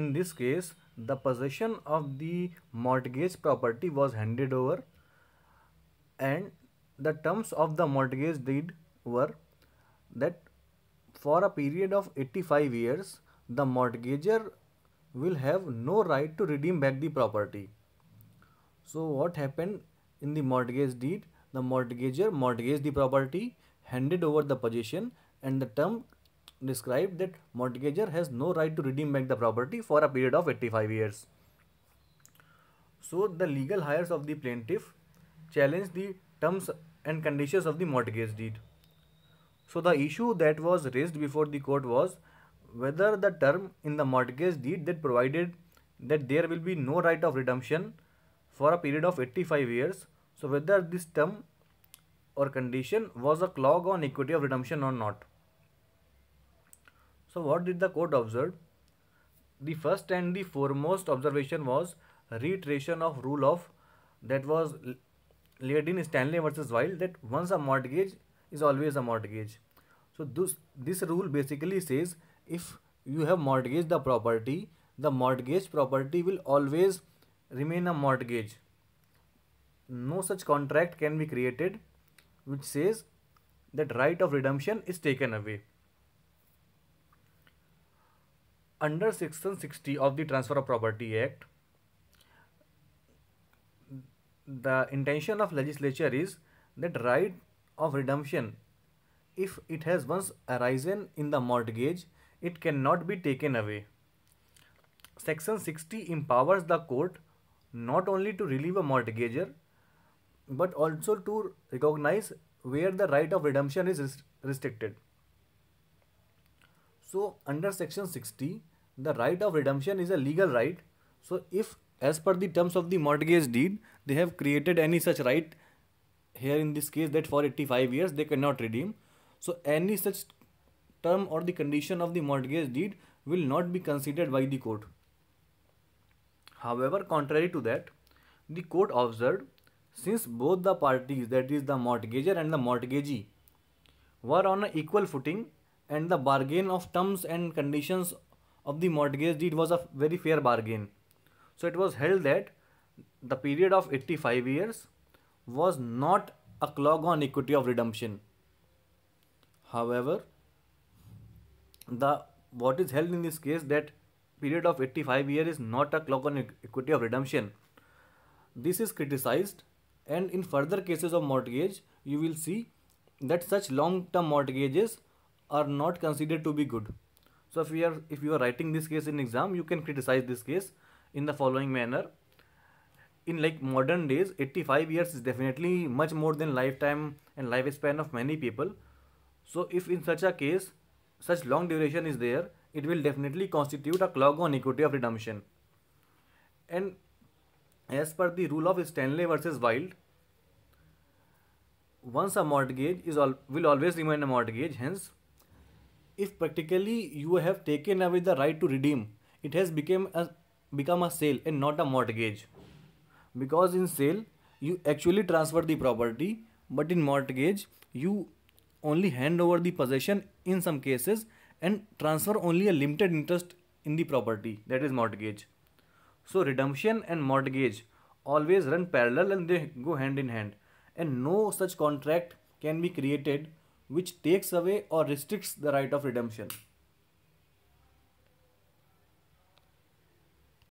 in this case the possession of the mortgage property was handed over and the terms of the mortgage deed were that for a period of 85 years the mortgager will have no right to redeem back the property. So what happened in the mortgage deed? The mortgager mortgaged the property handed over the possession and the term described that mortgager has no right to redeem back the property for a period of 85 years. So the legal heirs of the plaintiff challenged the terms and conditions of the mortgage deed. So the issue that was raised before the court was whether the term in the mortgage deed that provided that there will be no right of redemption for a period of 85 years. So whether this term or condition was a clog on equity of redemption or not. So what did the court observe? The first and the foremost observation was reiteration of rule of that was laid in Stanley versus Wilde that once a mortgage is always a mortgage. So this, this rule basically says if you have mortgaged the property, the mortgage property will always remain a mortgage. No such contract can be created which says that right of redemption is taken away under section 60 of the transfer of property act the intention of legislature is that right of redemption if it has once arisen in the mortgage it cannot be taken away. Section 60 empowers the court not only to relieve a mortgager but also to recognize where the right of redemption is restricted so under section 60, the right of redemption is a legal right. So if as per the terms of the mortgage deed, they have created any such right here in this case that for 85 years they cannot redeem. So any such term or the condition of the mortgage deed will not be considered by the court. However, contrary to that, the court observed since both the parties that is the mortgager and the mortgagee were on an equal footing and the bargain of terms and conditions of the mortgage deed was a very fair bargain. So it was held that the period of 85 years was not a clog on equity of redemption. However, the what is held in this case that period of 85 years is not a clog on equity of redemption. This is criticized and in further cases of mortgage you will see that such long term mortgages are not considered to be good. So if you are if you are writing this case in exam, you can criticize this case in the following manner. In like modern days, 85 years is definitely much more than lifetime and lifespan of many people. So if in such a case, such long duration is there, it will definitely constitute a clog on equity of redemption. And as per the rule of Stanley versus Wilde, once a mortgage is all will always remain a mortgage, hence if practically you have taken away the right to redeem, it has become a become a sale and not a mortgage. Because in sale you actually transfer the property, but in mortgage you only hand over the possession in some cases and transfer only a limited interest in the property that is mortgage. So redemption and mortgage always run parallel and they go hand in hand and no such contract can be created which takes away or restricts the right of redemption.